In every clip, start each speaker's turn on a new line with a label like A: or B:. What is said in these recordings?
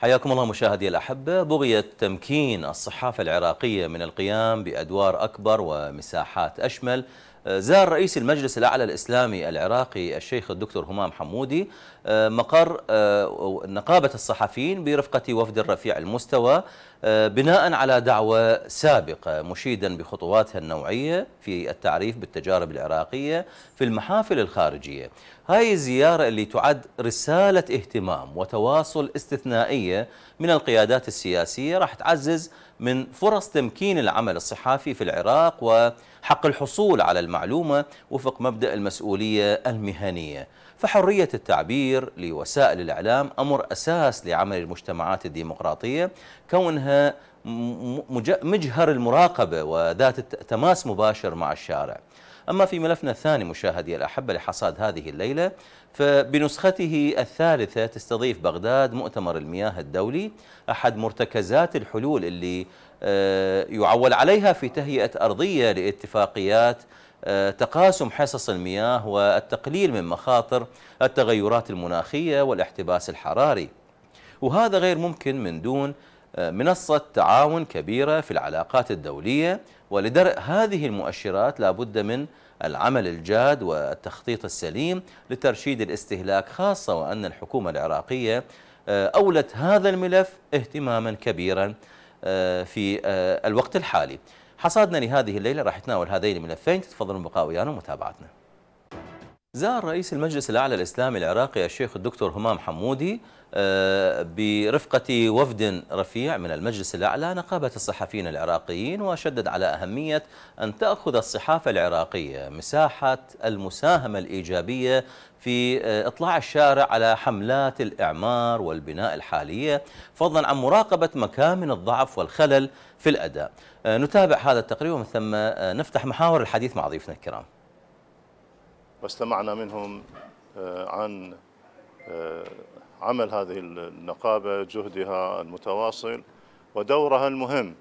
A: حياكم الله مشاهدي الأحبة. بغية تمكين الصحافة العراقية من القيام بأدوار أكبر ومساحات أشمل. زار رئيس المجلس الأعلى الإسلامي العراقي الشيخ الدكتور همام حمودي مقر نقابة الصحفيين برفقة وفد الرفيع المستوى بناء على دعوة سابقة مشيدا بخطواتها النوعية في التعريف بالتجارب العراقية في المحافل الخارجية. هاي الزيارة اللي تعد رسالة اهتمام وتواصل استثنائية من القيادات السياسية راح تعزز من فرص تمكين العمل الصحافي في العراق وحق الحصول على المعلومة وفق مبدأ المسؤولية المهنية. فحرية التعبير لوسائل الإعلام أمر أساس لعمل المجتمعات الديمقراطية كونها مجهر المراقبة وذات تماس مباشر مع الشارع. أما في ملفنا الثاني مشاهدي الأحبة لحصاد هذه الليلة فبنسخته الثالثة تستضيف بغداد مؤتمر المياه الدولي أحد مرتكزات الحلول اللي آه، يعول عليها في تهيئة أرضية لاتفاقيات آه، تقاسم حصص المياه والتقليل من مخاطر التغيرات المناخية والاحتباس الحراري. وهذا غير ممكن من دون منصة تعاون كبيرة في العلاقات الدولية ولدرء هذه المؤشرات لابد من العمل الجاد والتخطيط السليم لترشيد الاستهلاك خاصة وأن الحكومة العراقية آه، أولت هذا الملف اهتماما كبيرا آه، في آه، الوقت الحالي. حصادنا لهذه الليلة راح يتناول هذين الملفين. تتفضلوا بقاء ويانا ومتابعتنا. زار رئيس المجلس الأعلى الإسلامي العراقي الشيخ الدكتور همام حمودي آه، برفقة وفد رفيع من المجلس الأعلى نقابة الصحفيين العراقيين وشدد على أهمية أن تأخذ الصحافة العراقية مساحة المساهمة الإيجابية في آه، إطلاع الشارع على حملات الإعمار والبناء الحالية فضلا عن مراقبة مكامن الضعف والخلل في الأداء. آه، نتابع هذا التقرير ومن ثم نفتح محاور الحديث مع ضيفنا الكرام.
B: واستمعنا منهم عن عمل هذه النقابة جهدها المتواصل ودورها المهم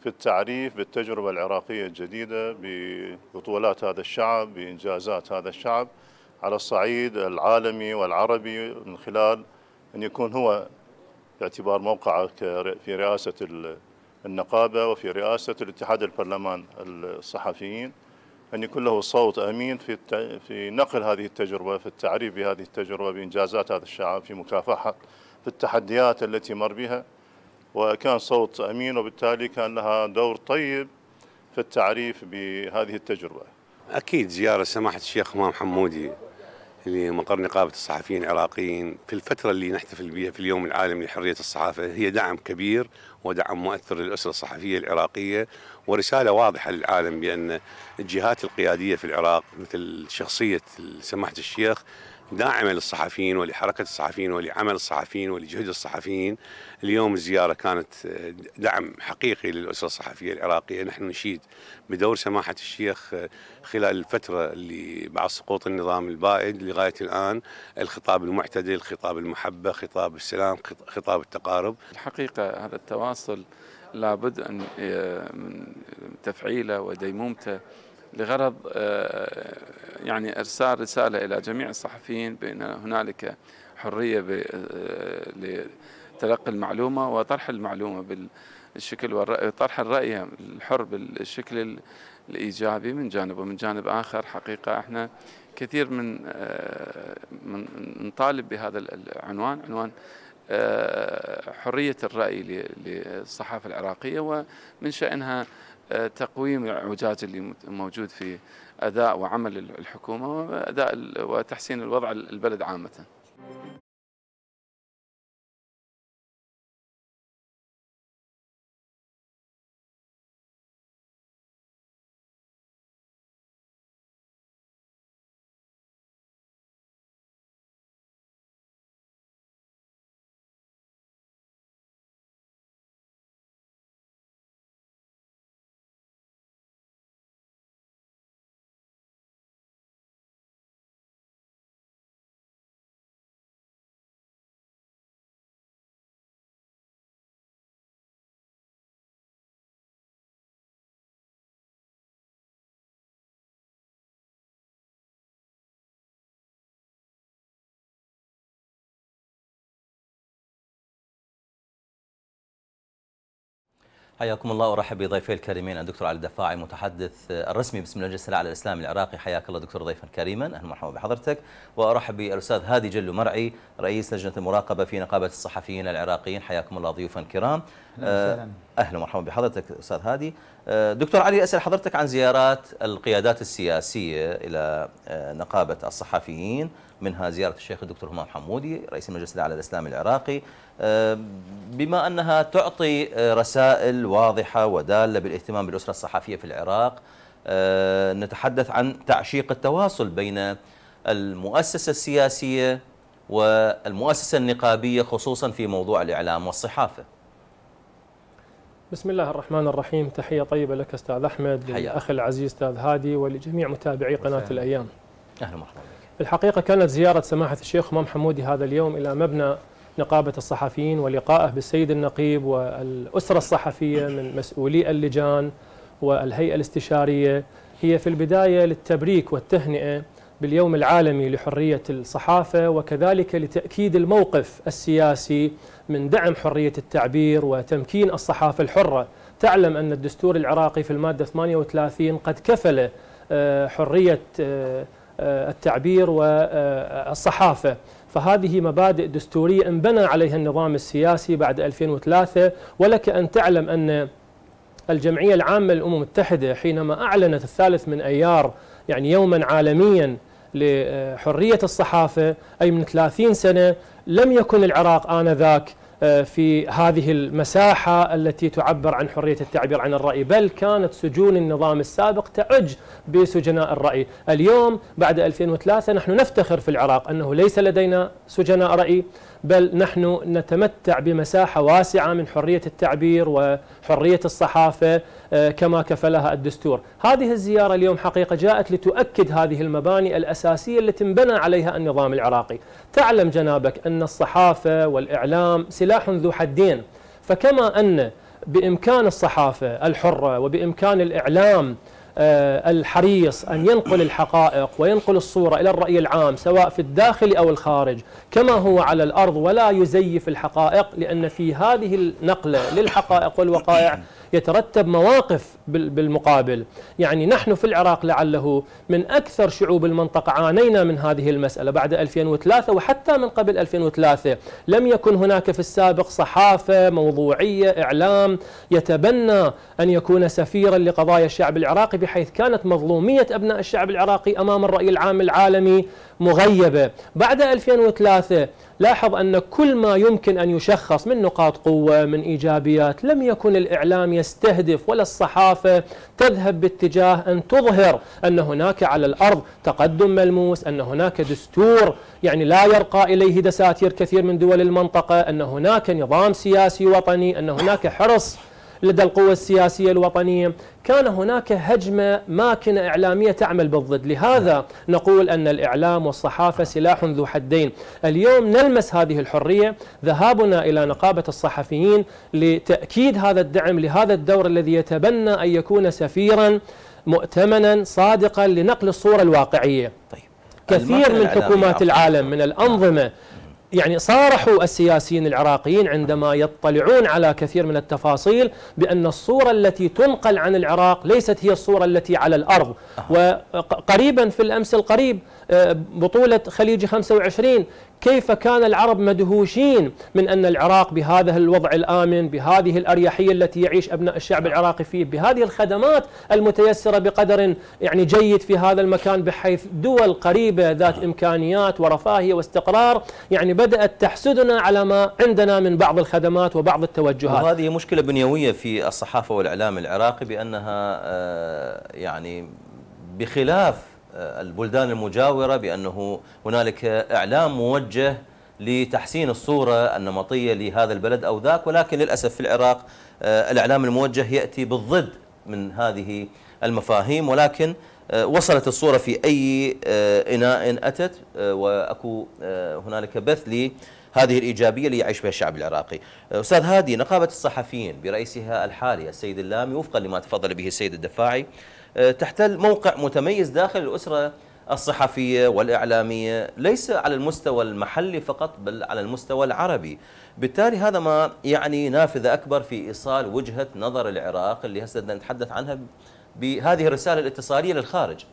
B: في التعريف بالتجربة العراقية الجديدة ببطولات هذا الشعب بإنجازات هذا الشعب على الصعيد العالمي والعربي من خلال أن يكون هو باعتبار موقعه في رئاسة النقابة وفي رئاسة الاتحاد البرلمان الصحفيين. أن يكون له صوت أمين في في نقل هذه التجربة في التعريف بهذه التجربة بإنجازات هذا الشعب في مكافحة في التحديات التي مر بها. وكان صوت أمين وبالتالي كان لها دور طيب في التعريف بهذه التجربة.
C: أكيد زيارة سماحة الشيخ همام حمودي لمقر نقابة الصحفيين العراقيين في الفترة اللي نحتفل بها في اليوم العالمي لحرية الصحافة هي دعم كبير ودعم مؤثر للأسرة الصحفية العراقية ورسالة واضحة للعالم بأن الجهات القيادية في العراق مثل شخصية سماحة الشيخ داعمة للصحفيين ولحركة الصحفيين ولعمل الصحفيين ولجهد الصحفيين. اليوم الزيارة كانت دعم حقيقي للأسرة الصحفية العراقية. نحن نشيد بدور سماحة الشيخ خلال الفترة اللي بعد سقوط النظام البائد لغاية الآن. الخطاب المعتدل خطاب المحبة خطاب السلام خطاب التقارب.
D: الحقيقة هذا التواصل لابد أن من تفعيله وديمومته لغرض آه، يعني إرسال رسالة إلى جميع الصحفيين بأن هنالك حرية آه، لتلقي المعلومة وطرح المعلومة بالشكل والرأي طرح الرأي الحر بالشكل الإيجابي من جانب ومن جانب آخر. حقيقة إحنا كثير من آه، من نطالب بهذا العنوان عنوان حرية الرأي للصحافة العراقية ومن شأنها تقويم الاعوجاج اللي موجود في أداء وعمل الحكومة وأداء وتحسين الوضع البلد عامة.
A: حياكم الله وارحب بضيفي الكريمين الدكتور علي الدفاعي المتحدث الرسمي باسم المجلس الاعلى الإسلامي العراقي. حياك الله دكتور ضيفا كريما أهلا ومرحبا بحضرتك. وأرحب بالأستاذ هادي جلو مرعي رئيس لجنة المراقبة في نقابة الصحفيين العراقيين. حياكم الله ضيوفا كرام.
E: أهلا
A: أهلا ومرحبا بحضرتك أستاذ هادي. آه، دكتور علي أسأل حضرتك عن زيارات القيادات السياسية إلى آه، نقابة الصحفيين منها زيارة الشيخ الدكتور همام حمودي رئيس المجلس الاعلى الاسلامي العراقي. آه، بما أنها تعطي رسائل واضحة ودالة بالاهتمام بالأسرة الصحفية في العراق نتحدث عن تعشيق التواصل بين المؤسسة السياسية والمؤسسة النقابية خصوصا في موضوع الإعلام والصحافة.
E: بسم الله الرحمن الرحيم. تحية طيبة لك أستاذ أحمد للأخ العزيز أستاذ هادي ولجميع متابعي قناة الأيام.
A: أهلا ومرحبا بك.
E: الحقيقة كانت زيارة سماحة الشيخ همام حمودي هذا اليوم إلى مبنى نقابة الصحفيين ولقائه بالسيد النقيب والأسرة الصحفية من مسؤولي اللجان والهيئة الاستشارية. هي في البداية للتبريك والتهنئة باليوم العالمي لحرية الصحافة وكذلك لتأكيد الموقف السياسي من دعم حرية التعبير وتمكين الصحافة الحرة. تعلم أن الدستور العراقي في المادة 38 قد كفل آه، حرية آه، آه، التعبير والصحافة فهذه مبادئ دستورية انبنى عليها النظام السياسي بعد 2003 ولك أن تعلم أن الجمعية العامة للأمم المتحدة حينما أعلنت الثالث من أيار يعني يوما عالميا لحرية الصحافة أي من 30 سنة لم يكن العراق آنذاك آه، في هذه المساحة التي تعبر عن حرية التعبير عن الرأي بل كانت سجون النظام السابق تعج بسجناء الرأي. اليوم بعد 2003 نحن نفتخر في العراق أنه ليس لدينا سجناء رأي بل نحن نتمتع بمساحة واسعة من حرية التعبير وحرية الصحافة آه، كما كفلها الدستور. هذه الزيارة اليوم حقيقة جاءت لتؤكد هذه المباني الأساسية التي انبنى عليها النظام العراقي. تعلم جنابك أن الصحافة والإعلام سلاح ذو حدين. فكما أن بإمكان الصحافة الحرة وبإمكان الإعلام الحريص أن ينقل الحقائق وينقل الصورة إلى الرأي العام سواء في الداخل أو الخارج كما هو على الأرض ولا يزيف الحقائق لأن في هذه النقلة للحقائق والوقائع يترتب مواقف بالمقابل. يعني نحن في العراق لعله من أكثر شعوب المنطقة عانينا من هذه المسألة بعد 2003 وحتى من قبل 2003 لم يكن هناك في السابق صحافة موضوعية إعلام يتبنى أن يكون سفيرا لقضايا الشعب العراقي بحيث كانت مظلومية أبناء الشعب العراقي أمام الرأي العام العالمي مغيبة. بعد 2003 لاحظ أن كل ما يمكن أن يشخص من نقاط قوة من إيجابيات لم يكن الإعلام يستهدف ولا الصحافة تذهب باتجاه أن تظهر أن هناك على الأرض تقدم ملموس أن هناك دستور يعني لا يرقى إليه دساتير كثير من دول المنطقة أن هناك نظام سياسي وطني أن هناك حرص لدى القوى السياسية الوطنية. كان هناك هجمة ماكنة إعلامية تعمل بالضد. لهذا نقول أن الإعلام والصحافة سلاح ذو حدين. اليوم نلمس هذه الحرية. ذهابنا إلى نقابة الصحفيين لتأكيد هذا الدعم لهذا الدور الذي يتبنى أن يكون سفيرا مؤتمنا صادقا لنقل الصورة الواقعية. طيب. كثير من حكومات العالم من الأنظمة يعني صارحوا السياسيين العراقيين عندما يطلعون على كثير من التفاصيل بأن الصورة التي تنقل عن العراق ليست هي الصورة التي على الأرض. وقريبا في الأمس القريب بطولة خليج 25 كيف كان العرب مدهوشين من أن العراق بهذا الوضع الآمن بهذه الأريحية التي يعيش أبناء الشعب العراقي فيه بهذه الخدمات المتيسرة بقدر يعني جيد في هذا المكان بحيث دول قريبة ذات إمكانيات ورفاهية واستقرار يعني بدأت تحسدنا على ما عندنا من بعض الخدمات وبعض التوجهات.
A: وهذه مشكلة بنيوية في الصحافة والإعلام العراقي بأنها آه، يعني بخلاف البلدان المجاورة بأنه هنالك إعلام موجه لتحسين الصورة النمطية لهذا البلد أو ذاك ولكن للأسف في العراق آه، الإعلام الموجه يأتي بالضد من هذه المفاهيم ولكن آه، وصلت الصورة في أي آه، إناء أتت وأكو هنالك بث لهذه الإيجابية اللي يعيش بها الشعب العراقي. أستاذ هادي نقابة الصحفيين برئيسها الحالي السيد اللامي وفقا لما تفضل به السيد الدفاعي آه، تحتل موقع متميز داخل الأسرة الصحفية والإعلامية ليس على المستوى المحلي فقط بل على المستوى العربي. بالتالي هذا ما يعني نافذة أكبر في إيصال وجهة نظر العراق اللي هسه نتحدث عنها بهذه الرسالة الاتصالية للخارج.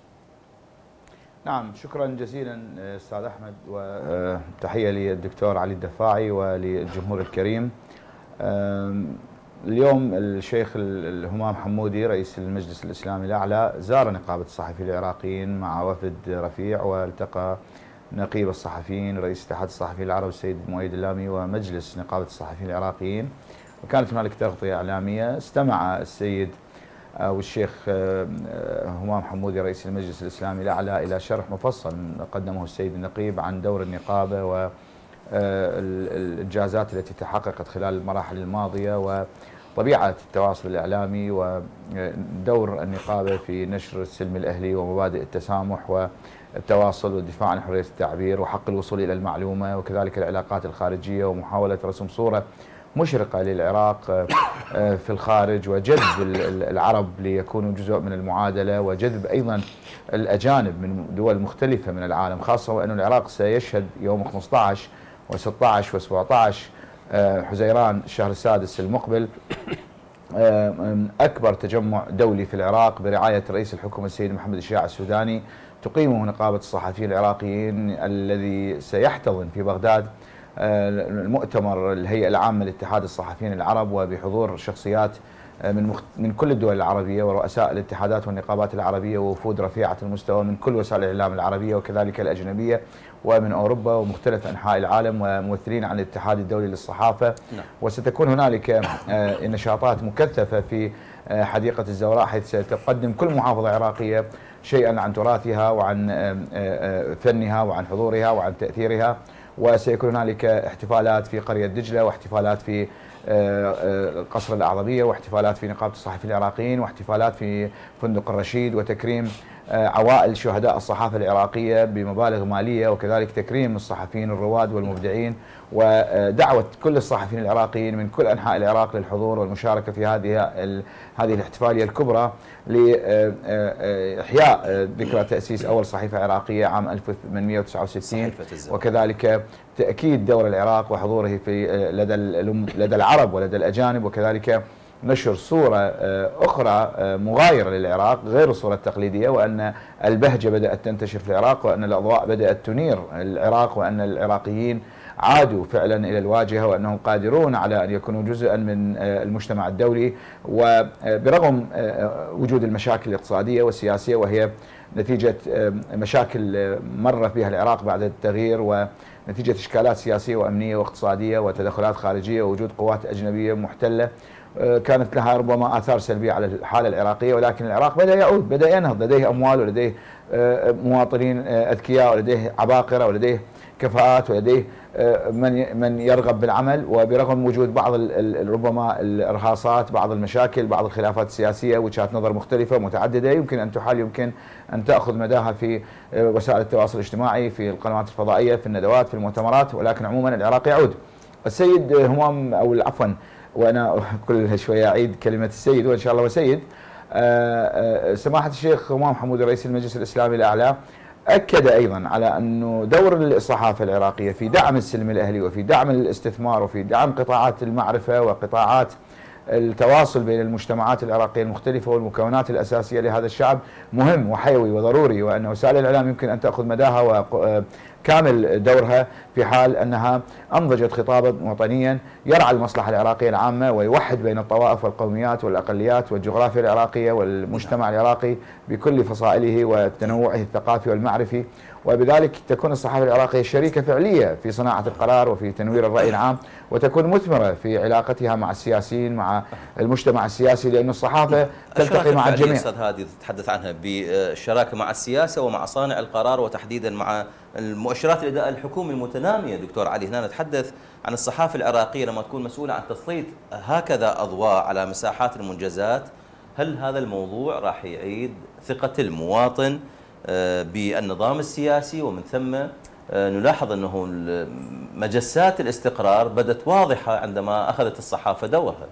F: نعم شكرا جزيلا أستاذ أحمد وتحيه للدكتور علي الدفاعي وللجمهور الكريم. اليوم الشيخ الهمام حمودي رئيس المجلس الإسلامي الأعلى زار نقابة الصحفيين العراقيين مع وفد رفيع والتقى نقيب الصحفيين رئيس اتحاد الصحفيين العرب السيد مؤيد اللامي ومجلس نقابة الصحفيين العراقيين. وكانت هنالك تغطية إعلامية استمع السيد والشيخ آه، آه، همام حمودي رئيس المجلس الإسلامي الأعلى إلى شرح مفصل قدمه السيد النقيب عن دور النقابة والإنجازات آه، التي تحققت خلال المراحل الماضية وطبيعة التواصل الإعلامي ودور النقابة في نشر السلم الأهلي ومبادئ التسامح والتواصل والدفاع عن حرية التعبير وحق الوصول إلى المعلومة وكذلك العلاقات الخارجية ومحاولة رسم صورة مشرقة للعراق آه، آه، في الخارج وجذب العرب ليكونوا جزء من المعادلة وجذب أيضا الأجانب من دول مختلفة من العالم خاصة وأن العراق سيشهد يوم 15 و16 و17 حزيران الشهر السادس المقبل آه، أكبر تجمع دولي في العراق برعاية رئيس الحكومة السيد محمد الشياع السوداني. تقيمه نقابة الصحفيين العراقيين الذي سيحتضن في بغداد آه، المؤتمر الهيئة العامة لاتحاد الصحفيين العرب وبحضور شخصيات آه، من من كل الدول العربية ورؤساء الاتحادات والنقابات العربية ووفود رفيعة المستوى من كل وسائل الإعلام العربية وكذلك الأجنبية. ومن أوروبا ومختلف أنحاء العالم وممثلين عن الاتحاد الدولي للصحافة نعم. وستكون هنالك آه، نشاطات مكثفة في حديقة الزوراء حيث ستقدم كل محافظة عراقية شيئا عن تراثها وعن فنها وعن حضورها وعن تأثيرها وسيكون هنالك احتفالات في قرية دجلة واحتفالات في آه، آه، قصر الأعظمية واحتفالات في نقابة الصحفيين العراقيين واحتفالات في فندق الرشيد وتكريم آه، عوائل شهداء الصحافة العراقية بمبالغ مالية وكذلك تكريم الصحفيين الرواد والمبدعين ودعوة كل الصحفيين العراقيين من كل أنحاء العراق للحضور والمشاركة في هذه هذه الاحتفالية الكبرى لإحياء ذكرى تأسيس أول صحيفة عراقية عام 1869 وكذلك تأكيد دور العراق وحضوره في لدى لدى العرب ولدى الأجانب وكذلك نشر صورة آه، أخرى آه، مغايرة للعراق غير الصورة التقليدية وأن البهجة بدأت تنتشر في العراق وأن الأضواء بدأت تنير العراق وأن العراقيين عادوا فعلا إلى الواجهة وأنهم قادرون على أن يكونوا جزءا من آه، المجتمع الدولي. وبرغم وجود المشاكل الاقتصادية والسياسية وهي نتيجة مشاكل مر فيها العراق بعد التغيير ونتيجه إشكالات سياسية وأمنية واقتصادية وتدخلات خارجية ووجود قوات أجنبية محتلة كانت لها ربما آثار سلبية على الحالة العراقية ولكن العراق بدأ يعود بدأ ينهض لديه أموال ولديه آه، مواطنين آه، أذكياء ولديه عباقرة ولديه كفاءات ولديه من من يرغب بالعمل. وبرغم وجود بعض ربما الارهاصات بعض المشاكل بعض الخلافات السياسية وجهات نظر مختلفة متعدده يمكن أن تحال يمكن أن تأخذ مداها في وسائل التواصل الاجتماعي في القنوات الفضائية في الندوات في المؤتمرات ولكن عموما العراق يعود. السيد همام أو عفوا وأنا كل شوية أعيد كلمة السيد وإن شاء الله وسيد آه، آه، سماحة الشيخ امام حمود رئيس المجلس الإسلامي الأعلى أكد أيضا على انه دور الصحافه العراقية في دعم السلم الأهلي وفي دعم الاستثمار وفي دعم قطاعات المعرفة وقطاعات التواصل بين المجتمعات العراقية المختلفة والمكونات الأساسية لهذا الشعب مهم وحيوي وضروري وأن وسائل الإعلام يمكن أن تأخذ مداها وكامل دورها في حال أنها أنضجت خطابا وطنيا يرعى المصلحة العراقية العامة ويوحد بين الطوائف والقوميات والأقليات والجغرافيا العراقية والمجتمع العراقي بكل فصائله وتنوعه الثقافي والمعرفي وبذلك تكون الصحافة العراقية شريكة فعلية في صناعة القرار وفي تنوير الرأي العام وتكون مثمرة في علاقتها مع السياسيين مع المجتمع السياسي لأن الصحافة تلتقي مع الجميع.
A: أستاذ هذه تتحدث عنها بالشراكة مع السياسة ومع صانع القرار وتحديدا مع المؤشرات الأداء الحكومي المتنامية. دكتور علي هنا نتحدث عن الصحافة العراقية لما تكون مسؤولة عن تسليط هكذا أضواء على مساحات المنجزات. هل هذا الموضوع راح يعيد ثقة المواطن بالنظام السياسي ومن ثم آه، نلاحظ أنه مجسات الاستقرار بدت واضحة عندما أخذت الصحافة دورها.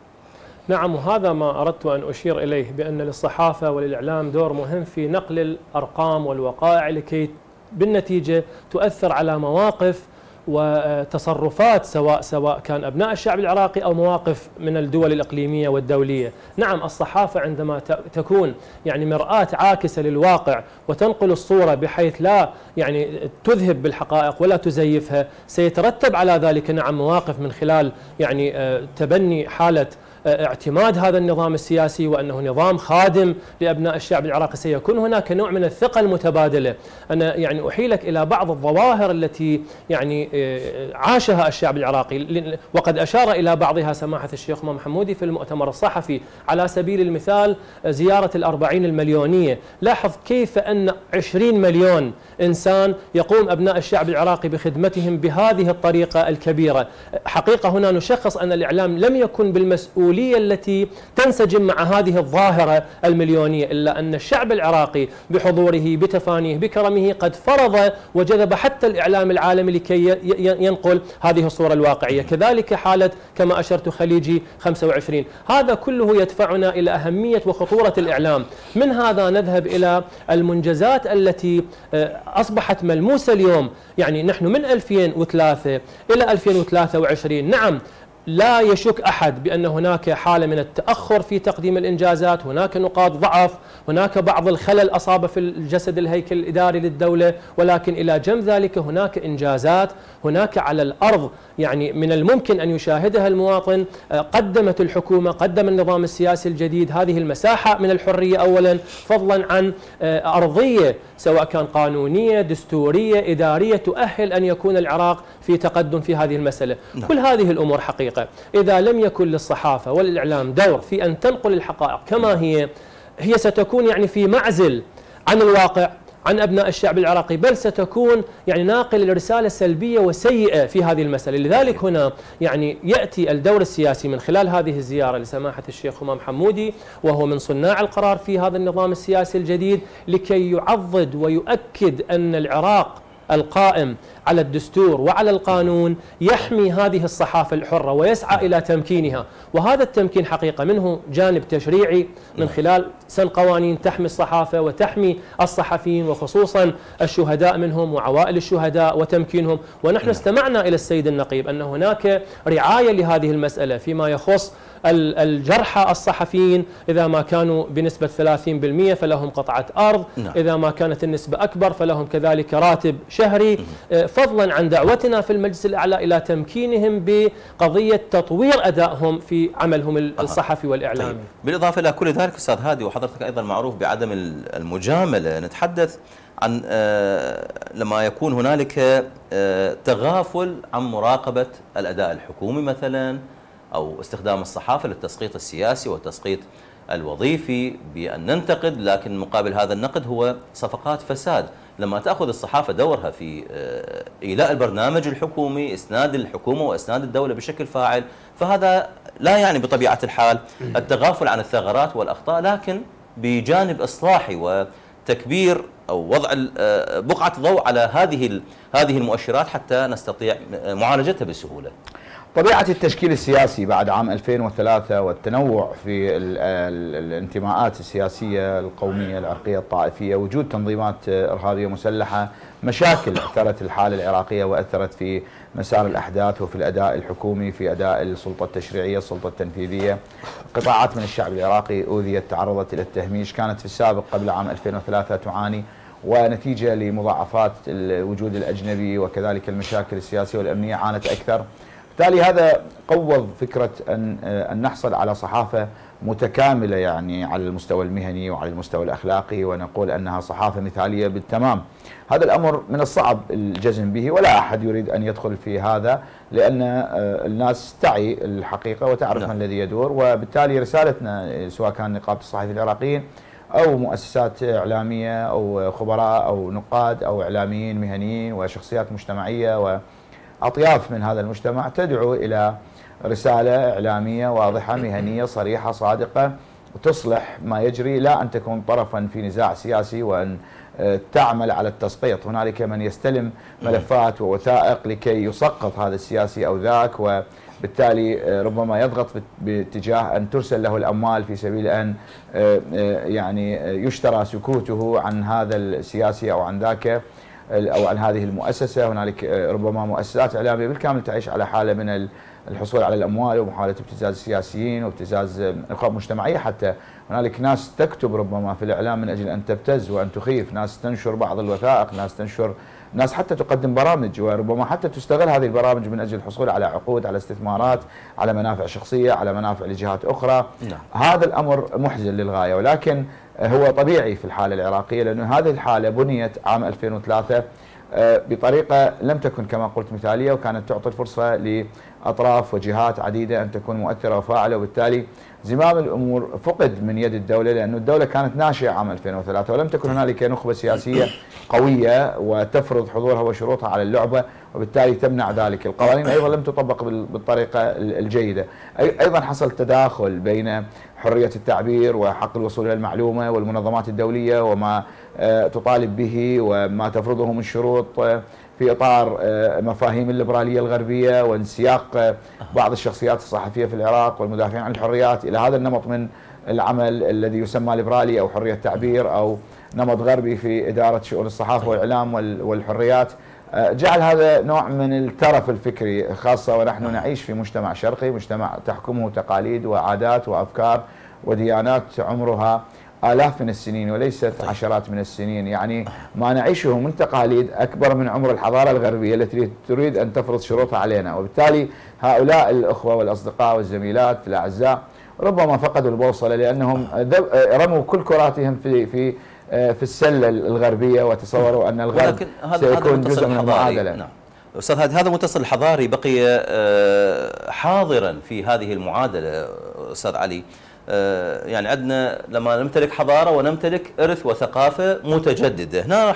E: نعم وهذا ما أردت أن أشير إليه بأن للصحافة وللإعلام دور مهم في نقل الأرقام والوقائع لكي بالنتيجة تؤثر على مواقف وتصرفات سواء سواء كان أبناء الشعب العراقي أو مواقف من الدول الإقليمية والدولية، نعم الصحافة عندما تكون يعني مرآة عاكسة للواقع وتنقل الصورة بحيث لا يعني تذهب بالحقائق ولا تزيفها، سيترتب على ذلك نعم مواقف من خلال يعني آه، تبني حالة اعتماد هذا النظام السياسي وأنه نظام خادم لأبناء الشعب العراقي سيكون هناك نوع من الثقة المتبادلة. أنا يعني أحيلك إلى بعض الظواهر التي يعني آه، عاشها الشعب العراقي. وقد أشار إلى بعضها سماحة الشيخ أمام حمودي في المؤتمر الصحفي على سبيل المثال زيارة الأربعين المليونية. لاحظ كيف أن 20 مليون إنسان يقوم أبناء الشعب العراقي بخدمتهم بهذه الطريقة الكبيرة. حقيقة هنا نشخص أن الإعلام لم يكن بالمسؤول المسؤولية التي تنسجم مع هذه الظاهرة المليونية إلا أن الشعب العراقي بحضوره بتفانيه بكرمه قد فرض وجذب حتى الإعلام العالمي لكي ينقل هذه الصورة الواقعية. كذلك حالة كما أشرت خليجي 25 هذا كله يدفعنا إلى أهمية وخطورة الإعلام. من هذا نذهب إلى المنجزات التي آه، أصبحت ملموسة اليوم. يعني نحن من 2003 إلى 2023 نعم لا يشك أحد بأن هناك حالة من التأخر في تقديم الإنجازات، هناك نقاط ضعف، هناك بعض الخلل أصاب في الجسد الهيكل الإداري للدولة، ولكن إلى جنب ذلك هناك إنجازات، هناك على الأرض يعني من الممكن أن يشاهدها المواطن، آه، قدمت الحكومة، قدم النظام السياسي الجديد هذه المساحة من الحرية اولا، فضلا عن آه، أرضية سواء كان قانونية، دستورية، إدارية تؤهل أن يكون العراق في تقدم في هذه المسألة، نعم. كل هذه الأمور حقيقة. الحقيقة إذا لم يكن للصحافة والإعلام دور في أن تنقل الحقائق كما هي هي ستكون يعني في معزل عن الواقع عن أبناء الشعب العراقي بل ستكون يعني ناقل لرساله سلبيه وسيئة في هذه المسألة، لذلك هنا يعني يأتي الدور السياسي من خلال هذه الزيارة لسماحة الشيخ همام حمودي وهو من صناع القرار في هذا النظام السياسي الجديد لكي يعضد ويؤكد أن العراق القائم على الدستور وعلى القانون يحمي هذه الصحافة الحرة ويسعى إلى تمكينها. وهذا التمكين حقيقة منه جانب تشريعي من خلال سن قوانين تحمي الصحافة وتحمي الصحفيين وخصوصا الشهداء منهم وعوائل الشهداء وتمكينهم. ونحن استمعنا إلى السيد النقيب أن هناك رعاية لهذه المسألة فيما يخص الجرحى الصحفيين إذا ما كانوا بنسبة 30% فلهم قطعة أرض نعم. إذا ما كانت النسبة أكبر فلهم كذلك راتب شهري. آه، فضلا عن دعوتنا في المجلس الأعلى إلى تمكينهم بقضية تطوير أدائهم في عملهم الصحفي والإعلامي. طيب.
A: بالإضافة إلى كل ذلك أستاذ هادي وحضرتك أيضا معروف بعدم المجاملة. نتحدث عن آه، لما يكون هنالك آه، تغافل عن مراقبة الأداء الحكومي مثلا أو استخدام الصحافة للتسقيط السياسي والتسقيط الوظيفي بأن ننتقد لكن مقابل هذا النقد هو صفقات فساد. لما تأخذ الصحافة دورها في آه، إيلاء البرنامج الحكومي إسناد الحكومة وإسناد الدولة بشكل فاعل فهذا لا يعني بطبيعة الحال التغافل عن الثغرات والأخطاء لكن بجانب إصلاحي وتكبير أو وضع آه، بقعة ضوء على هذه هذه المؤشرات حتى نستطيع معالجتها بسهولة.
F: طبيعة التشكيل السياسي بعد عام 2003 والتنوع في الانتماءات السياسية القومية العرقية الطائفية وجود تنظيمات إرهابية مسلحة مشاكل أثرت الحالة العراقية وأثرت في مسار الأحداث وفي الأداء الحكومي في أداء السلطة التشريعية السلطة التنفيذية. قطاعات من الشعب العراقي أوذيت تعرضت إلى التهميش كانت في السابق قبل عام 2003 تعاني ونتيجة لمضاعفات الوجود الأجنبي وكذلك المشاكل السياسية والأمنية عانت أكثر. بالتالي هذا قوض فكرة أن, أن نحصل على صحافة متكاملة يعني على المستوى المهني وعلى المستوى الأخلاقي ونقول أنها صحافة مثالية بالتمام هذا الأمر من الصعب الجزم به ولا أحد يريد أن يدخل في هذا لأن آه، الناس تعي الحقيقة وتعرف نعم. ما الذي يدور وبالتالي رسالتنا سواء كان نقابة الصحفيين العراقيين أو مؤسسات إعلامية أو خبراء أو نقاد أو إعلاميين مهنيين وشخصيات مجتمعية و أطياف من هذا المجتمع تدعو إلى رسالة إعلامية واضحة مهنية صريحة صادقة تصلح ما يجري لا أن تكون طرفا في نزاع سياسي وأن آه، تعمل على التسقيط. هنالك من يستلم ملفات ووثائق لكي يسقط هذا السياسي أو ذاك بالتالي ربما يضغط باتجاه أن ترسل له الأموال في سبيل أن يعني يشترى سكوته عن هذا السياسي أو عن ذاك. أو عن هذه المؤسسة هنالك ربما مؤسسات إعلامية بالكامل تعيش على حالة من الحصول على الأموال ومحاولة ابتزاز السياسيين وابتزاز نقاط مجتمعية. حتى هنالك ناس تكتب ربما في الإعلام من أجل أن تبتز وأن تخيف، ناس تنشر بعض الوثائق، ناس تنشر ناس حتى تقدم برامج وربما حتى تستغل هذه البرامج من أجل الحصول على عقود على استثمارات على منافع شخصية على منافع لجهات أخرى نعم. هذا الأمر محزن للغاية ولكن هو طبيعي في الحالة العراقية لأنه هذه الحالة بنيت عام 2003 آه، بطريقة لم تكن كما قلت مثالية وكانت تعطي الفرصة لأطراف وجهات عديدة أن تكون مؤثرة وفاعلة. وبالتالي زمام الأمور فقد من يد الدولة لأنه الدولة كانت ناشئة عام 2003 ولم تكن هنالك نخبة سياسية قوية وتفرض حضورها وشروطها على اللعبة وبالتالي تمنع ذلك، القوانين أيضا لم تطبق بالطريقة الجيدة، أيضا حصل تداخل بين حرية التعبير وحق الوصول إلى المعلومة والمنظمات الدولية وما آه، تطالب به وما تفرضه من شروط آه، في إطار آه، مفاهيم الليبرالية الغربية وانسياق بعض الشخصيات الصحفية في العراق والمدافعين عن الحريات. إلى هذا النمط من العمل الذي يسمى ليبرالي أو حرية تعبير أو نمط غربي في إدارة شؤون الصحافة والإعلام والحريات. جعل هذا نوع من الترف الفكري خاصة ونحن نعيش في مجتمع شرقي مجتمع تحكمه تقاليد وعادات وأفكار وديانات عمرها آلاف من السنين وليست طيب. عشرات من السنين يعني ما نعيشه من تقاليد أكبر من عمر الحضارة الغربية التي تريد أن تفرض شروطها علينا وبالتالي هؤلاء الأخوة والأصدقاء والزميلات الأعزاء ربما فقدوا البوصلة لأنهم رموا كل كراتهم في في في السلة الغربية وتصوروا أن الغرب سيكون جزء من المعادلة.
A: نعم. أستاذ هذا متصل حضاري بقي آه، حاضرا في هذه المعادلة أستاذ علي. آه، يعني عندنا لما نمتلك حضارة ونمتلك إرث وثقافة متجددة، هنا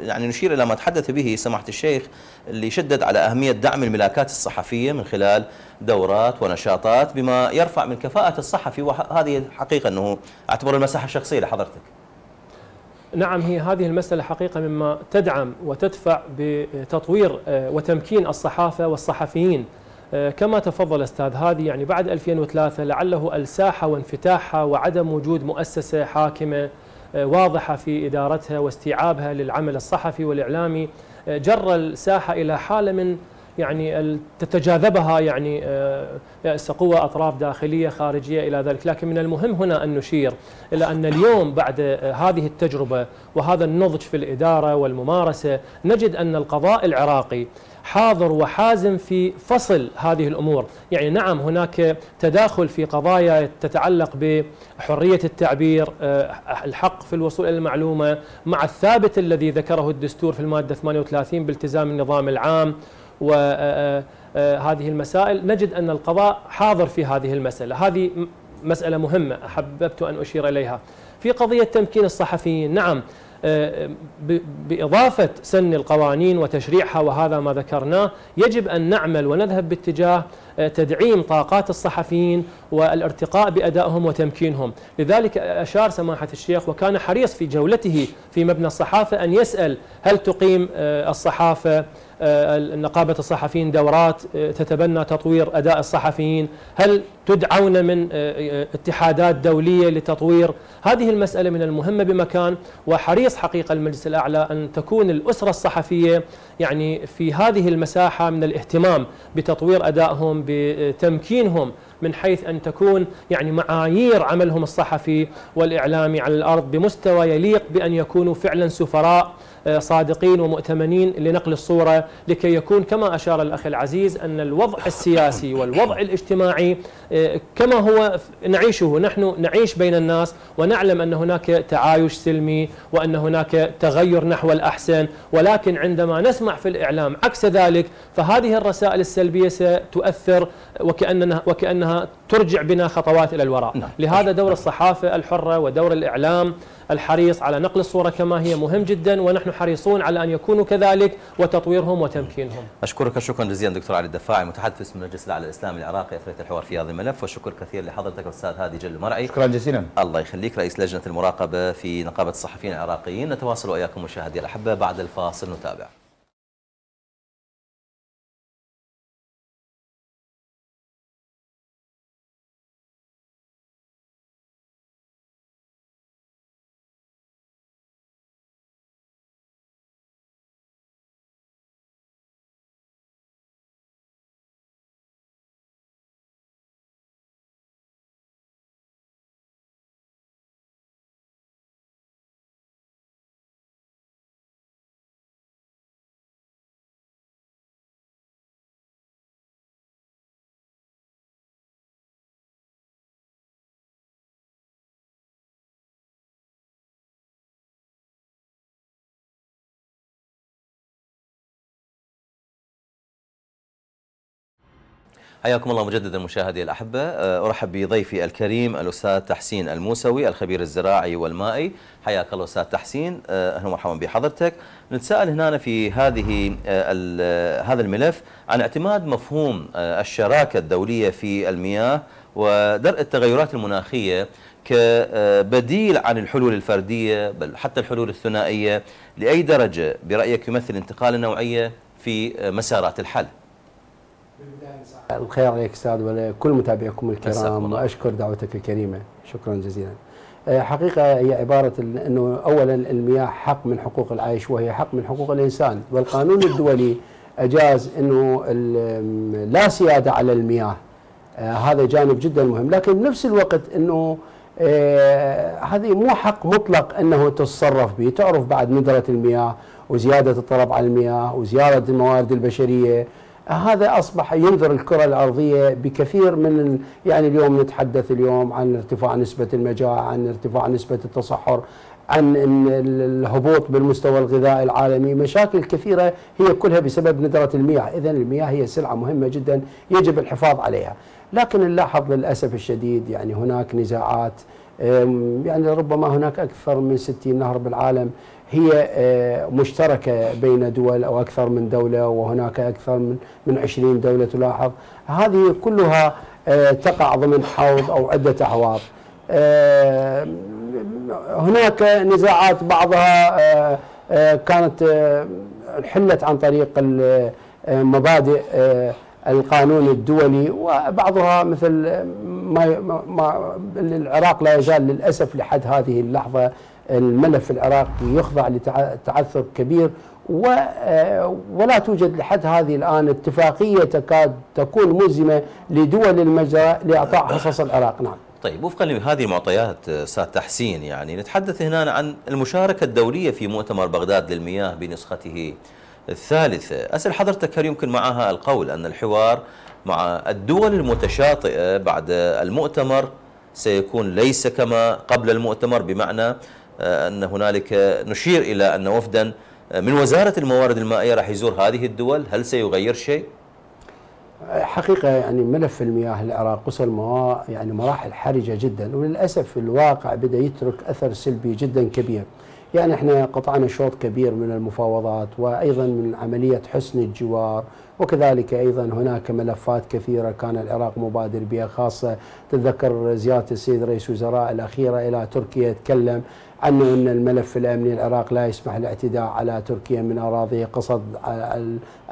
A: يعني نشير إلى ما تحدث به سماحة الشيخ اللي شدد على أهمية دعم الملاكات الصحفية من خلال دورات ونشاطات بما يرفع من كفاءة الصحفي. وهذه حقيقة أنه أعتبر المساحة الشخصية لحضرتك.
E: نعم هي هذه المسألة حقيقة مما تدعم وتدفع بتطوير آه، وتمكين الصحافة والصحفيين. آه، كما تفضل أستاذ هذه يعني بعد 2003 لعله ألساحة وانفتاحها وعدم وجود مؤسسة حاكمة آه، واضحة في إدارتها واستيعابها للعمل الصحفي والإعلامي. آه، جر الساحة إلى حالة من يعني تتجاذبها يعني قوى أطراف داخلية خارجية إلى ذلك، لكن من المهم هنا أن نشير إلى أن اليوم بعد هذه التجربة وهذا النضج في الإدارة والممارسة نجد أن القضاء العراقي حاضر وحازم في فصل هذه الأمور، يعني نعم هناك تداخل في قضايا تتعلق بحرية التعبير، آه، الحق في الوصول إلى المعلومة مع الثابت الذي ذكره الدستور في المادة 38 بالتزام النظام العام وهذه آه، آه، المسائل، نجد أن القضاء حاضر في هذه المسألة، هذه مسألة مهمة أحببت أن أشير إليها. في قضية تمكين الصحفيين، نعم بإضافة سن القوانين وتشريعها وهذا ما ذكرناه يجب أن نعمل ونذهب باتجاه آه، تدعيم طاقات الصحفيين والارتقاء بأدائهم وتمكين لذلك أشار سماحة الشيخ وكان حريص في جولته في مبنى الصحافة أن يسأل هل تقيم آه، الصحافة آه، نقابة الصحفيين دورات تتبنى تطوير أداء الصحفيين. هل تدعون من اتحادات دولية لتطوير؟ هذه المسألة من المهمة بمكان وحريص حقيقة المجلس الأعلى أن تكون الأسرة الصحفية يعني في هذه المساحة من الاهتمام بتطوير أدائهم بتمكينهم من حيث أن تكون يعني معايير عملهم الصحفي والإعلامي على الأرض بمستوى يليق بأن يكونوا فعلا سفراء آه، صادقين ومؤتمنين لنقل الصورة لكي يكون كما أشار الأخ العزيز أن الوضع السياسي والوضع الاجتماعي آه، كما هو نعيشه نحن نعيش بين الناس ونعلم أن هناك تعايش سلمي وأن هناك تغير نحو الأحسن ولكن عندما نسمع في الإعلام عكس ذلك فهذه الرسائل السلبية ستؤثر وكأنها, وكأنها ترجع بنا خطوات إلى الوراء نعم. لهذا دور الصحافة الحرة ودور الإعلام الحريص على نقل الصورة كما هي مهم جدا ونحن حريصون على أن يكونوا كذلك وتطويرهم وتمكينهم.
A: أشكرك شكرا جزيلا دكتور علي الدفاعي متحدث من المجلس الأعلى الإسلامي العراقي أثريت الحوار في هذا الملف والشكر كثير لحضرتك أستاذ هادي جل المرعي.
F: شكرا جزيلا.
A: الله يخليك رئيس لجنة المراقبة في نقابة الصحفيين العراقيين. نتواصل وإياكم مشاهدي الأحبة بعد الفاصل نتابع. حياكم الله مجددا مشاهدي الأحبة. آه، أرحب بضيفي الكريم الأستاذ تحسين الموسوي الخبير الزراعي والمائي. حياك الله أستاذ تحسين. آه، أهلا ومرحبا بحضرتك. نتساءل هنا في هذه آه، هذا الملف عن اعتماد مفهوم الشراكة الدولية في المياه ودرء التغيرات المناخية كبديل عن الحلول الفردية بل حتى الحلول الثنائية. لأي درجة برأيك يمثل انتقال النوعية في مسارات الحل؟
G: الخير عليك أستاذ ولكل متابعيكم الكرام وأشكر دعوتك الكريمة. شكرا جزيلا. آه، حقيقة هي عبارة إنه اولا المياه حق من حقوق العيش وهي حق من حقوق الإنسان. والقانون الدولي أجاز إنه لا سيادة على المياه. آه، هذا جانب جدا مهم. لكن بنفس الوقت إنه آه، هذه مو حق مطلق إنه تتصرف به. تعرف بعد ندرة المياه وزيادة الطلب على المياه وزيادة الموارد البشرية. هذا أصبح ينذر الكرة الأرضية بكثير من يعني اليوم نتحدث اليوم عن ارتفاع نسبة المجاعة، عن ارتفاع نسبة التصحر، عن الهبوط بالمستوى الغذائي العالمي، مشاكل كثيرة هي كلها بسبب ندرة المياه، اذا المياه هي سلعة مهمة جدا يجب الحفاظ عليها. لكن نلاحظ للأسف الشديد يعني هناك نزاعات يعني ربما هناك أكثر من 60 نهر بالعالم هي آه، مشتركة بين دول أو أكثر من دولة وهناك أكثر من من 20 دولة تلاحظ. هذه كلها آه، تقع ضمن حوض أو عدة أحواض. آه، هناك نزاعات بعضها كانت حلت عن طريق مبادئ القانون الدولي وبعضها مثل ما, ما العراق لا يزال للأسف لحد هذه اللحظة الملف العراقي يخضع لتعثر كبير آه، ولا توجد لحد هذه الآن اتفاقية تكاد تكون ملزمة لدول المجرى لإعطاء حصص العراق. نعم.
A: طيب وفقا لهذه المعطيات أستاذ تحسين يعني نتحدث هنا عن المشاركة الدولية في مؤتمر بغداد للمياه بنسخته الثالثة، أسأل حضرتك هل يمكن معها القول أن الحوار مع الدول المتشاطئة بعد المؤتمر سيكون ليس كما قبل المؤتمر؟ بمعنى آه، أن هنالك نشير إلى أن وفدا آه، من وزارة الموارد المائية راح يزور هذه الدول. هل سيغير شيء؟
G: حقيقة يعني ملف المياه العراق وصل يعني مراحل حرجة جدا وللأسف الواقع بدأ يترك أثر سلبي جدا كبير. يعني إحنا قطعنا شوط كبير من المفاوضات وأيضا من عملية حسن الجوار وكذلك أيضا هناك ملفات كثيرة كان العراق مبادر بها خاصة تتذكر زيارة السيد رئيس وزراء الأخيرة إلى تركيا تكلم عنه أن الملف الأمني العراق لا يسمح الاعتداء على تركيا من أراضيه قصد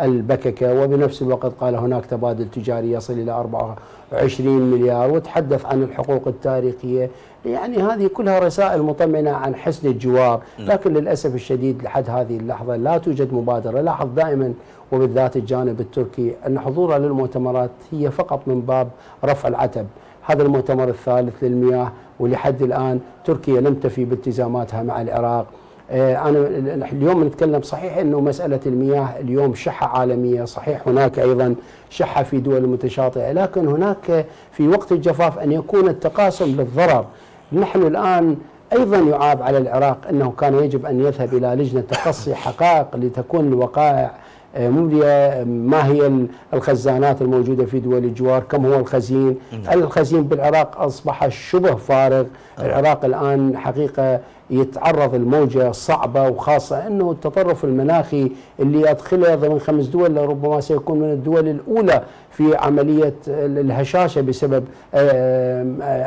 G: البككة وبنفس الوقت قال هناك تبادل تجاري يصل إلى 24 مليار وتحدث عن الحقوق التاريخية. يعني هذه كلها رسائل مطمئنة عن حسن الجوار. لكن للأسف الشديد لحد هذه اللحظة لا توجد مبادرة. لاحظ دائما وبالذات الجانب التركي أن حضورها للمؤتمرات هي فقط من باب رفع العتب. هذا المؤتمر الثالث للمياه ولحد الآن تركيا لم تفي بالتزاماتها مع العراق. آه، أنا اليوم نتكلم صحيح أنه مسألة المياه اليوم شحة عالمية صحيح هناك أيضا شحة في دول متشاطئة لكن هناك في وقت الجفاف أن يكون التقاسم للضرر نحن الآن أيضا يعاب على العراق أنه كان يجب أن يذهب إلى لجنة تقصي حقائق لتكون الوقائع آه، مملية ما هي الخزانات الموجودة في دول الجوار كم هو الخزين. نعم. الخزين بالعراق أصبح شبه فارغ. العراق الآن حقيقة يتعرض الموجة صعبة وخاصة أنه التطرف المناخي اللي أدخله ضمن خمس دول لربما سيكون من الدول الأولى في عملية الهشاشة بسبب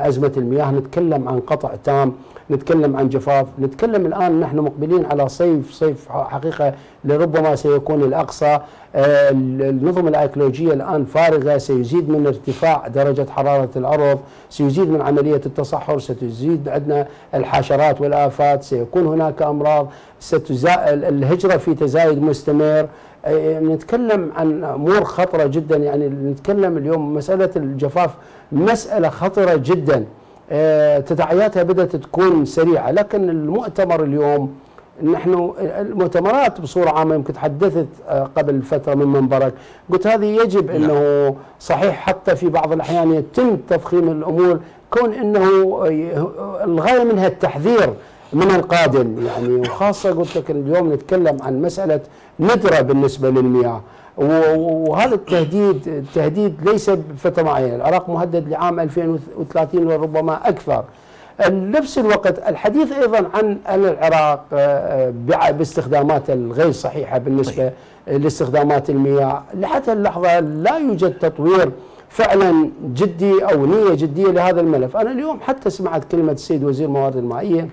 G: أزمة المياه. نتكلم عن قطع تام نتكلم عن جفاف نتكلم الآن نحن مقبلين على صيف صيف حقيقة لربما سيكون الأقصى. النظم الأيكولوجية الآن فارغة سيزيد من ارتفاع درجة حرارة الأرض سيزيد من عملية التصحر ستزيد عندنا الحشرات والآفات سيكون هناك أمراض الهجرة في تزايد مستمر. آه، نتكلم عن أمور خطرة جدا يعني نتكلم اليوم مسألة الجفاف مسألة خطرة جدا. آه، تداعياتها بدأت تكون سريعة لكن المؤتمر اليوم نحن المؤتمرات بصورة عامة يمكن تحدثت آه، قبل فترة من منبرك قلت هذه يجب نعم. إنه صحيح حتى في بعض الأحيان يتم تفخيم الأمور كون إنه الغاية منها التحذير من القادم يعني وخاصة قلت لك اليوم نتكلم عن مسألة ندرة بالنسبة للمياه وهذا التهديد التهديد ليس بفترة معينة، العراق مهدد لعام 2030 وربما أكثر. بنفس الوقت الحديث أيضا عن العراق آه، آه، باستخدامات الغير صحيحة بالنسبة. لاستخدامات المياه، لحتى اللحظة لا يوجد تطوير فعلا جدي أو نية جدية لهذا الملف، أنا اليوم حتى سمعت كلمة السيد وزير الموارد المائية.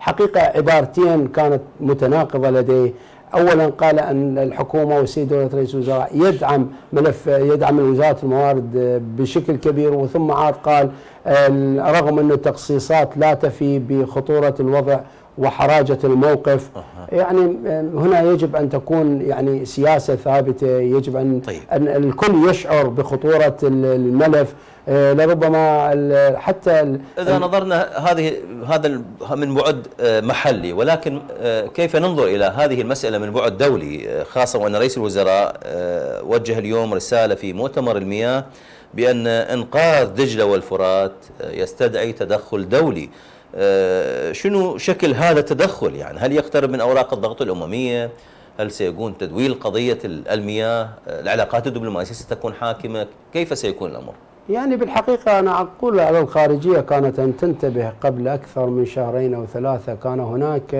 G: حقيقة عبارتين كانت متناقضة لديه. اولا قال أن الحكومة والسيد دولة رئيس الوزراء يدعم ملف يدعم وزارة الموارد بشكل كبير وثم عاد قال رغم أن التخصيصات لا تفي بخطورة الوضع وحراجة الموقف. أه. يعني هنا يجب أن تكون يعني سياسة ثابتة يجب أن, طيب. أن الكل يشعر بخطورة الملف. آه، لربما حتى
A: إذا نظرنا هذه هذا من بعد آه، محلي. ولكن آه، كيف ننظر إلى هذه المسألة من بعد دولي؟ خاصة وأن رئيس الوزراء وجه اليوم رسالة في مؤتمر المياه بأن إنقاذ دجلة والفرات يستدعي تدخل دولي. شنو شكل هذا التدخل يعني؟ هل يقترب من أوراق الضغط الأممية؟ هل سيكون تدويل قضية المياه؟ آه، العلاقات الدبلوماسية ستكون حاكمة؟ كيف سيكون الأمر؟
G: يعني بالحقيقة أنا أقول على الخارجية كانت أن تنتبه قبل أكثر من شهرين أو ثلاثة كان هناك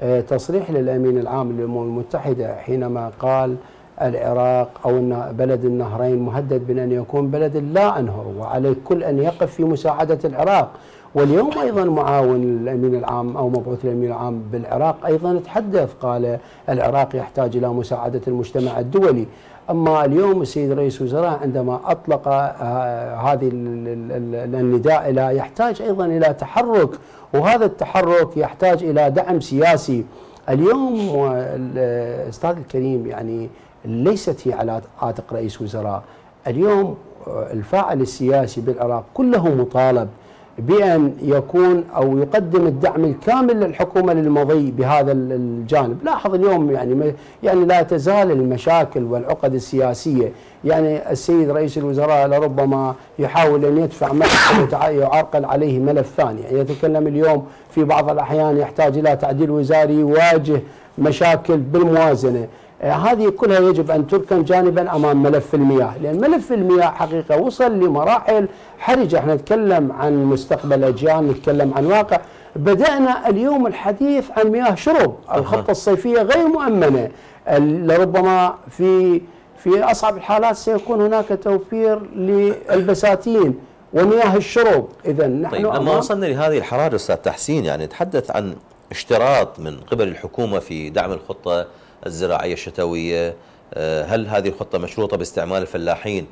G: آه، تصريح للأمين العام للأمم المتحدة حينما قال العراق أو بلد النهرين مهدد بأن يكون بلد لا أنهر وعلى الكل أن يقف في مساعدة العراق. واليوم أيضا معاون الأمين العام أو مبعوث الأمين العام بالعراق أيضا تحدث قال العراق يحتاج إلى مساعدة المجتمع الدولي. أما اليوم السيد رئيس الوزراء عندما أطلق آه، هذه النداء إلى يحتاج أيضا إلى تحرك وهذا التحرك يحتاج إلى دعم سياسي. اليوم الأستاذ الكريم يعني ليست هي على عاتق رئيس وزراء. اليوم آه، الفاعل السياسي بالعراق كله مطالب بأن يكون أو يقدم الدعم الكامل للحكومة للمضي بهذا الجانب. لاحظ اليوم يعني يعني لا تزال المشاكل والعقد السياسية. يعني السيد رئيس الوزراء لربما يحاول أن يدفع ملف يعرقل عليه ملف ثاني. يعني يتكلم اليوم في بعض الأحيان يحتاج إلى تعديل وزاري يواجه مشاكل بالموازنة. هذه كلها يجب أن تركن جانبا أمام ملف المياه لأن ملف المياه حقيقة وصل لمراحل حرجة. إحنا نتكلم عن مستقبل أجيال نتكلم عن واقع. بدأنا اليوم الحديث عن مياه شرب الخطة الصيفية غير مؤمنة. لربما في في أصعب الحالات سيكون هناك توفير للبساتين ومياه الشرب
A: إذا نحن طيب لما وصلنا لهذه الحرارة أستاذ تحسين يعني تحدث عن اشتراط من قبل الحكومة في دعم الخطة الزراعية الشتوية آه، هل هذه الخطة مشروطة باستعمال الفلاحين؟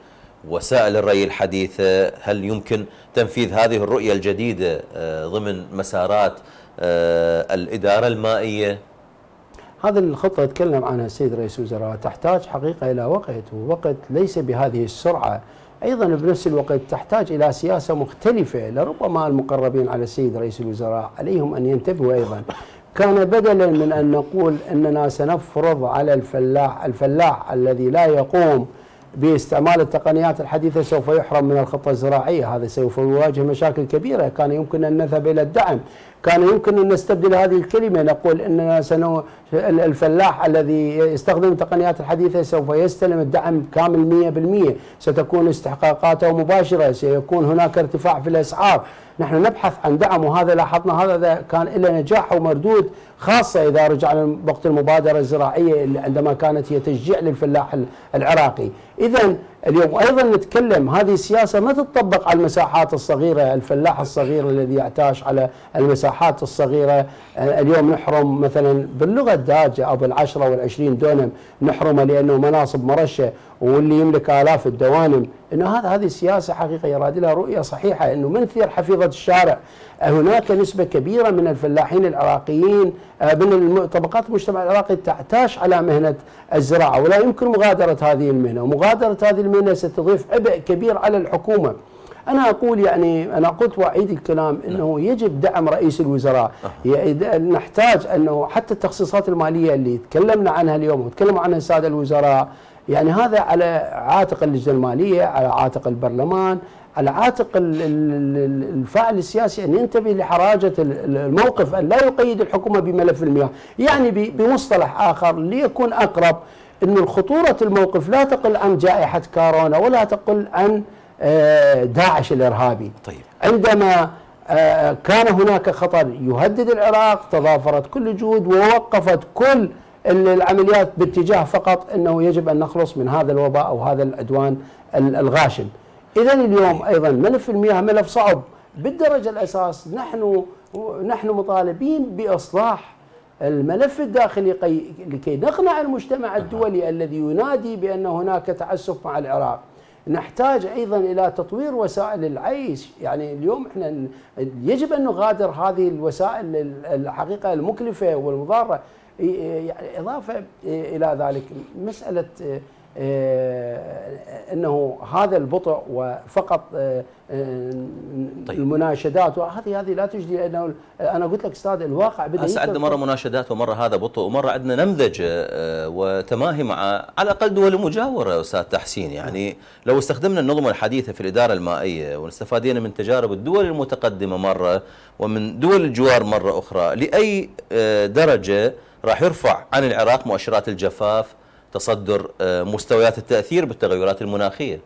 A: وسائل الري الحديثة هل يمكن تنفيذ هذه الرؤية الجديدة آه، ضمن مسارات آه، الإدارة المائية؟
G: هذه الخطة يتكلم عنها السيد رئيس الوزراء تحتاج حقيقة إلى وقت ووقت ليس بهذه السرعة. أيضا بنفس الوقت تحتاج إلى سياسة مختلفة لربما المقربين على السيد رئيس الوزراء عليهم أن ينتبهوا أيضا. كان بدلا من أن نقول أننا سنفرض على الفلاح الفلاح الذي لا يقوم باستعمال التقنيات الحديثة سوف يحرم من الخطة الزراعية. هذا سوف يواجه مشاكل كبيرة. كان يمكن أن نذهب إلى الدعم. كان يمكن أن نستبدل هذه الكلمة نقول أننا سنو الفلاح الذي يستخدم التقنيات الحديثة سوف يستلم الدعم كامل 100% ستكون استحقاقاته مباشرة سيكون هناك ارتفاع في الأسعار. نحن نبحث عن دعم وهذا لاحظنا هذا كان له نجاح ومردود خاصة إذا رجعنا وقت المبادرة الزراعية عندما كانت هي تشجيع للفلاح العراقي. إذا اليوم. أيضا نتكلم هذه السياسة ما تطبق على المساحات الصغيرة الفلاح الصغير الذي يعتاش على المساحات الصغيرة. اليوم نحرم مثلا باللغة الدارجة أو بالعشرة والعشرين دونم نحرمه لأنه مناصب مرشة. واللي يملك آلاف الدوانم. إنه هذا هذه السياسة حقيقة يراد لها رؤية صحيحة. إنه من ثير حفيظة الشارع؟ هناك نسبة كبيرة من الفلاحين العراقيين آه، من طبقات المجتمع العراقي تعتاش على مهنة الزراعة ولا يمكن مغادرة هذه المهنة. ومغادرة هذه المهنة ستضيف عبء كبير على الحكومة. أنا أقول يعني أنا قلت وأعيد الكلام إنه يجب دعم رئيس الوزراء. نحتاج أنه حتى التخصيصات المالية اللي تكلمنا عنها اليوم وتكلموا عنها الساده الوزراء يعني هذا على عاتق اللجنه الماليه على عاتق البرلمان على عاتق الفاعل السياسي ان ينتبه لحراجة الموقف أن لا يقيد الحكومة بملف المياه، يعني بمصطلح آخر ليكون أقرب إن خطوره الموقف لا تقل عن جائحة كورونا ولا تقل عن آه، داعش الإرهابي.
A: طيب.
G: عندما آه، كان هناك خطر يهدد العراق تضافرت كل الجهود ووقفت كل العمليات باتجاه فقط إنه يجب أن نخلص من هذا الوباء أو هذا العدوان الغاشم. اذا اليوم أيضا ملف المياه ملف صعب بالدرجة الأساس نحن نحن مطالبين بإصلاح الملف الداخلي لكي نقنع المجتمع الدولي الذي ينادي بأن هناك تعسف مع العراق. نحتاج أيضا إلى تطوير وسائل العيش، يعني اليوم إحنا يجب أن نغادر هذه الوسائل الحقيقة المكلفة والمضارة. يعني إضافة إلى ذلك آه، إنه هذا البطء وفقط آه، آه، طيب. المناشدات وهذه هذه لا تجدي لأنه أنا قلت لك أستاذ الواقع
A: بدأ هسه عندنا مرة مناشدات ومرة هذا بطء ومرة عندنا نمذجه وتماهي مع على الأقل دول مجاورة أستاذ تحسين يعني لو استخدمنا النظم الحديثة في الإدارة المائية واستفادينا من تجارب الدول المتقدمة مرة ومن دول الجوار مرة أخرى لأي درجة راح يرفع عن العراق مؤشرات الجفاف تصدر آه، مستويات التأثير بالتغيرات المناخية.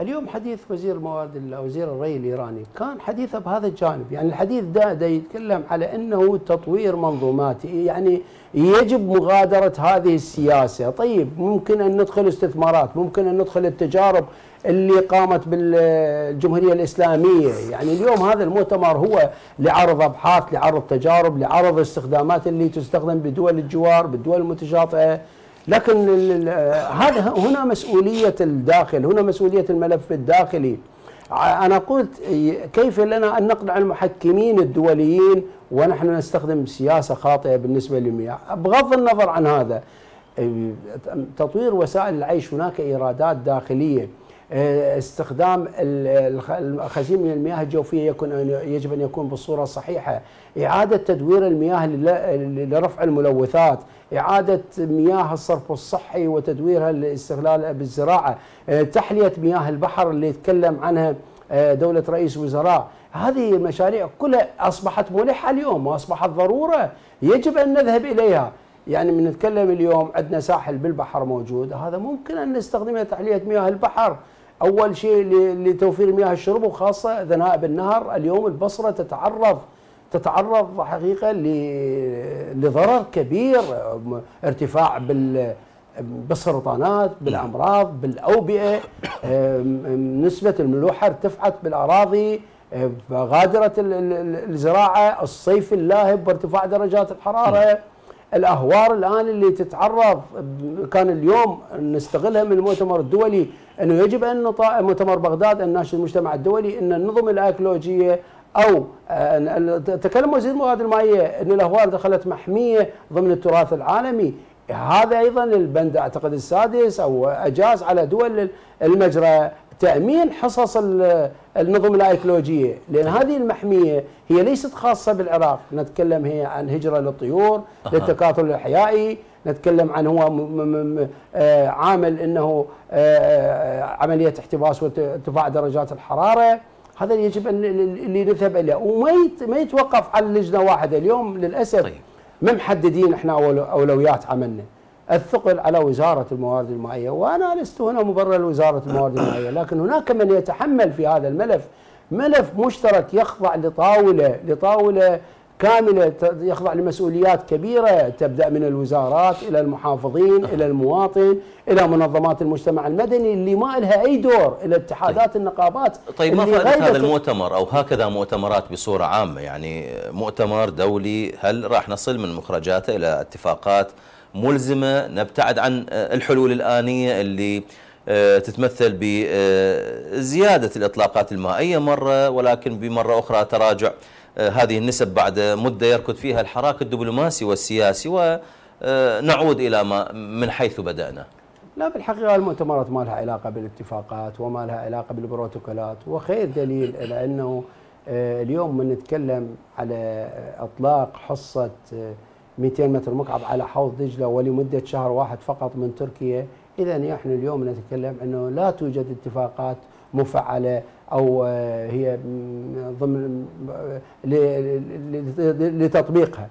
G: اليوم حديث وزير الموارد وزير الري الإيراني كان حديثه بهذا الجانب. يعني الحديث ده, ده يتكلم على أنه تطوير منظوماتي يعني يجب مغادرة هذه السياسة. طيب ممكن أن ندخل استثمارات ممكن أن ندخل التجارب اللي قامت بالجمهورية الإسلامية. يعني اليوم هذا المؤتمر هو لعرض أبحاث لعرض تجارب لعرض استخدامات اللي تستخدم بدول الجوار بالدول المتشاطئة. لكن هذا هنا مسؤولية الداخل هنا مسؤولية الملف الداخلي. أنا قلت كيف لنا أن نقنع المحكمين الدوليين ونحن نستخدم سياسة خاطئة بالنسبة للمياه؟ بغض النظر عن هذا تطوير وسائل العيش هناك إيرادات داخلية. استخدام الخزين من المياه الجوفية يكون يجب أن يكون بالصورة الصحيحة إعادة تدوير المياه لرفع الملوثات. إعادة مياه الصرف الصحي وتدويرها للاستغلال بالزراعة. آه، تحلية مياه البحر اللي يتكلم عنها آه، دولة رئيس وزراء. هذه المشاريع كلها أصبحت ملحة اليوم وأصبحت ضرورة يجب أن نذهب إليها. يعني من نتكلم اليوم عندنا ساحل بالبحر موجود. هذا ممكن أن نستخدمه لتحلية مياه البحر. أول شيء لتوفير مياه الشرب وخاصة ذنائب النهر اليوم البصرة تتعرض تتعرض حقيقة لضرر كبير ارتفاع بال بالسرطانات بالأمراض بالأوبئة نسبة الملوحة ارتفعت بالأراضي غادرة الزراعة الصيف اللاهب بارتفاع درجات الحرارة. الأهوار الآن اللي تتعرض كان اليوم نستغلها من المؤتمر الدولي أنه يجب أن مؤتمر بغداد أن ناشد المجتمع الدولي إن النظم الأيكولوجية أو آه، تكلم وزير الموارد المائية إن الاهوار دخلت محمية ضمن التراث العالمي. هذا أيضا البند أعتقد السادس أو أجاز على دول المجرى تأمين حصص النظم الأيكولوجية. لأن هذه المحمية هي ليست خاصة بالعراق. نتكلم هي عن هجرة للطيور للتكاثر الأحيائي نتكلم عن هو آه، عامل إنه آه، عملية احتباس وارتفاع درجات الحرارة. هذا يجب أن اللي نذهب إليه. وما ما يتوقف على لجنة واحدة. اليوم للأسف طيب. ما محددين إحنا أولويات عملنا. الثقل على وزارة الموارد المائية. وأنا لست هنا مبرر لوزارة الموارد المائية. لكن هناك من يتحمل في هذا الملف ملف مشترك يخضع لطاولة لطاولة كاملة يخضع لمسؤوليات كبيرة تبدأ من الوزارات إلى المحافظين إلى المواطن إلى منظمات المجتمع المدني اللي ما لها أي دور إلى اتحادات طيب. النقابات
A: طيب ما فائدة هذا المؤتمر أو هكذا مؤتمرات بصورة عامة يعني مؤتمر دولي هل راح نصل من مخرجاته إلى اتفاقات ملزمة نبتعد عن الحلول الآنية اللي آه، تتمثل بزيادة الإطلاقات المائية مرة ولكن بمرة أخرى تراجع هذه النسب بعد مدة يركض فيها الحراك الدبلوماسي والسياسي ونعود إلى ما من حيث بدأنا.
G: لا بالحقيقة المؤتمرات ما لها علاقة بالاتفاقات وما لها علاقة بالبروتوكولات وخير دليل إلى أنه آه، اليوم من نتكلم على إطلاق حصة 200 آه، متر مكعب على حوض دجلة ولمدة شهر واحد فقط من تركيا اذا نحن اليوم نتكلم أنه لا توجد اتفاقات مفعلة أو آه، هي ضمن لتطبيقها.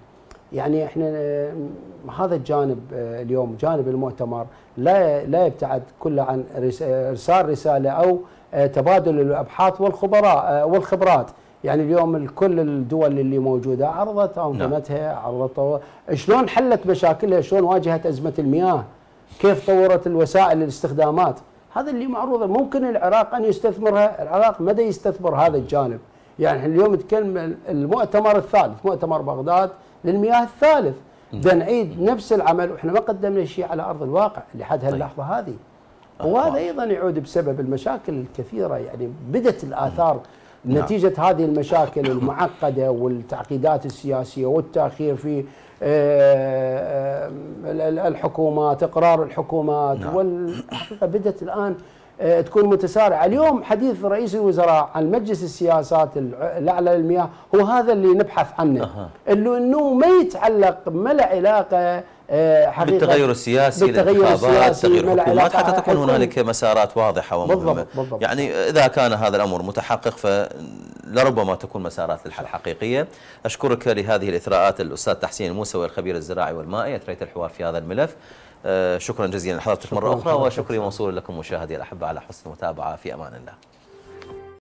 G: يعني إحنا آه، هذا الجانب آه، اليوم جانب المؤتمر لا لا يبتعد كله عن رس- إرسال رسالة أو تبادل الأبحاث والخبراء والخبرات. يعني اليوم كل الدول اللي موجودة عرضت أنظمتها عرضت شلون حلت مشاكلها شلون واجهت أزمة المياه كيف طورت الوسائل الاستخدامات. هذا اللي معروض ممكن العراق أن يستثمرها. العراق مدى يستثمر هذا الجانب. يعني اليوم نتكلم المؤتمر الثالث مؤتمر بغداد للمياه الثالث. بدنا نعيد نفس العمل. وإحنا ما قدمنا شيء على أرض الواقع لحد هاللحظة هذه. وهذا أيضا يعود بسبب المشاكل الكثيرة. يعني بدت الآثار نتيجة هذه المشاكل المعقدة والتعقيدات السياسية والتأخير في الحكومات إقرار الحكومات
A: نعم.
G: والحقيقة بدأت الآن آه، تكون متسارعة، اليوم حديث رئيس الوزراء عن مجلس السياسات الأعلى للمياه هو هذا اللي نبحث عنه
A: أها.
G: اللي إنه ما يتعلق ما له علاقة آه، حقيقة
A: بالتغير السياسي
G: بالتغير السياسي،
A: تغيير الحكومات حتى تكون هنالك مسارات واضحة ومهمة.
G: بالضبط، بالضبط.
A: يعني إذا كان هذا الأمر متحقق فلربما تكون مسارات للحل حقيقية. أشكرك لهذه الإثراءات الأستاذ تحسين الموسوي الخبير الزراعي والمائي أثريت الحوار في هذا الملف. آه، شكرا جزيلا لحضرتك مرة
G: أخرى.
A: وشكري موصول لكم مشاهدي الأحبة على حسن المتابعة في أمان الله.